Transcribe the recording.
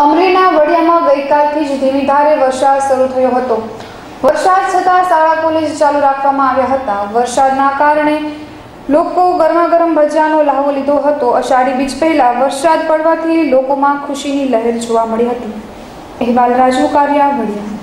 અમરેલીના વડિયામાં ગઈકાલથી જ ધીમી ધારે વરસાદ શરૂ થયો હતો. વરસાદ છતાં શાળા કોલેજ ચાલુ રાખવામાં આવ્યા હતા. વરસાદના કારણે લોકો ગરમાગરમ ભજીયાનો લાહવો લીધો હતો. અષાઢી બીજ પહેલા વરસાદ પડવાથી લોકોમાં ખુશીની લહેર જોવા મળી હતી. અહેવાલ રાજુ કારિયા, વડિયા.